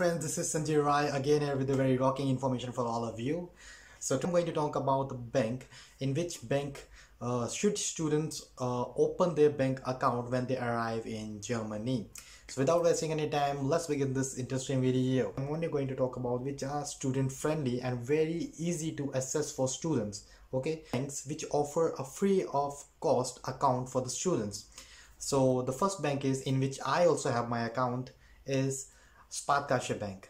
friends, this is Sanjay Rai again here with a very rocking information for all of you. So I'm going to talk about the bank, in which bank uh, should students uh, open their bank account when they arrive in Germany. So without wasting any time, let's begin this interesting video. I'm only going to talk about which are student friendly and very easy to access for students. Okay, banks which offer a free of cost account for the students. So the first bank is in which I also have my account is Sparkasse Bank.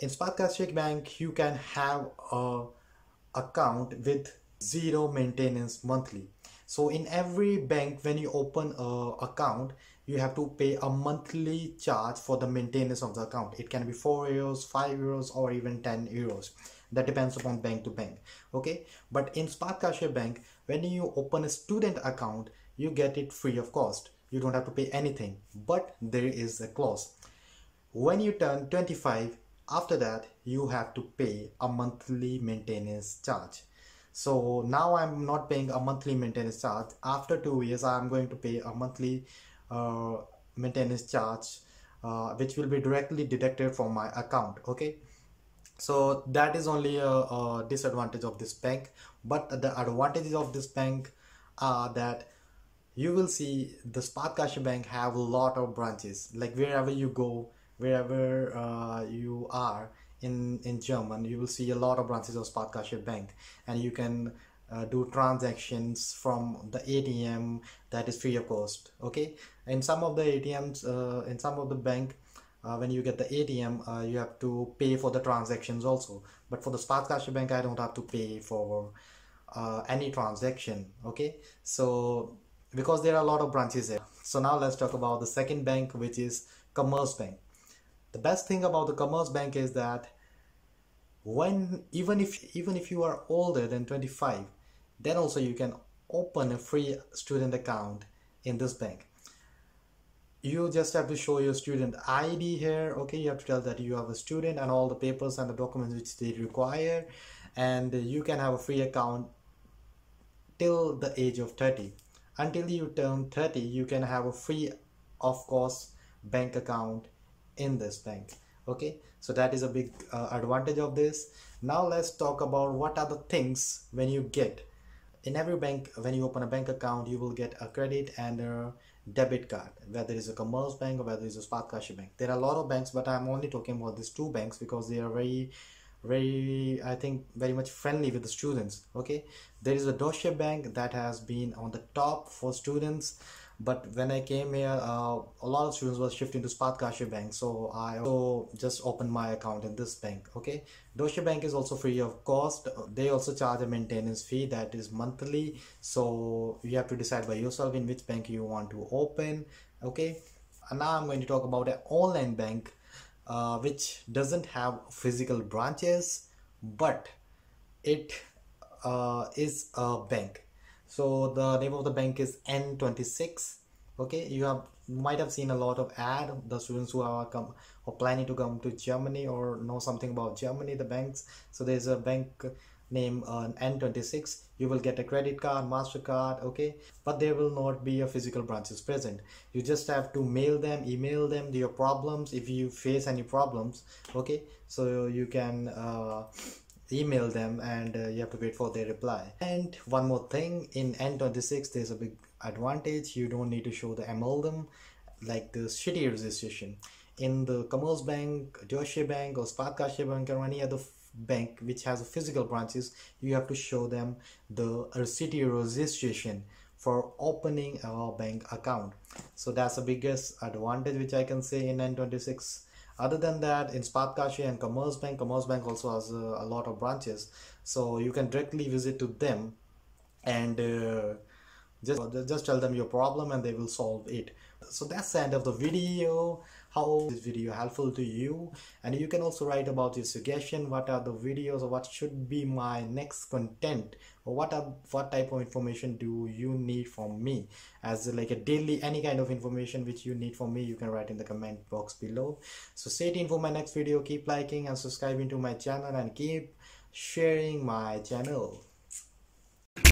In Sparkasse Bank, you can have a account with zero maintenance monthly. So in every bank, when you open a account, you have to pay a monthly charge for the maintenance of the account. It can be 4 euros, 5 euros or even 10 euros. That depends upon bank to bank. Okay. But in Sparkasse Bank, when you open a student account, you get it free of cost. You don't have to pay anything. But there is a clause when you turn 25 after that you have to pay a monthly maintenance charge. So now i'm not paying a monthly maintenance charge. After two years i'm going to pay a monthly uh, maintenance charge uh, which will be directly deducted from my account okay? So that is only a, a disadvantage of this bank. But the advantages of this bank are that you will see the Sparkasse Bank have a lot of branches. Like wherever you go wherever uh, you are in in German you will see a lot of branches of Sparkasse Bank. And you can uh, do transactions from the ATM that is free of cost okay? In some of the ATMs uh, in some of the bank uh, when you get the ATM uh, you have to pay for the transactions also. But for the Sparkasse Bank I don't have to pay for uh, any transaction okay? So because there are a lot of branches there. So now let's talk about the second bank which is Commerzbank the best thing about the Commerzbank is that when even if even if you are older than 25 then also you can open a free student account in this bank. You just have to show your student id here okay? You have to tell that you have a student and all the papers and the documents which they require and you can have a free account till the age of 30 until you turn 30 you can have a free of course bank account in this bank okay? So that is a big uh, advantage of this. Now let's talk about what are the things when you get in every bank when you open a bank account you will get a credit and a debit card whether it's a Commerzbank or whether it's a Sparkasse bank. There are a lot of banks but i'm only talking about these two banks because they are very very i think very much friendly with the students okay? There is a deutsche bank that has been on the top for students but when I came here uh, a lot of students were shifting to Sparkasse Bank. So I also just opened my account in this bank okay? Deutsche Bank is also free of cost. They also charge a maintenance fee that is monthly. So you have to decide by yourself in which bank you want to open okay? And now I'm going to talk about an online bank uh, which doesn't have physical branches but it uh, is a bank so the name of the bank is n26 okay you have might have seen a lot of ad. The students who are come or planning to come to germany or know something about germany the banks. So there's a bank name uh, n26 you will get a credit card mastercard okay? But there will not be a physical branches present. You just have to mail them email them your problems if you face any problems okay? So you can uh, email them and uh, you have to wait for their reply. And one more thing in n26 there's a big advantage. You don't need to show the MLDM like the shitty registration. In the Commerzbank deutsche bank or sparkasse bank or any other bank which has physical branches you have to show them the city registration for opening a bank account. So that's the biggest advantage which i can say in n26 other than that in Sparkasse and Commerzbank Commerce Bank also has a, a, lot of branches. So you can directly visit to them and uh, just just tell them your problem and they will solve it. So that's the end of the video how this video helpful to you. And you can also write about your suggestion. What are the videos or what should be my next content? Or what are what type of information do you need from me? As like a daily any kind of information which you need from me you can write in the comment box below. So stay tuned for my next video. Keep liking and subscribing to my channel and keep sharing my channel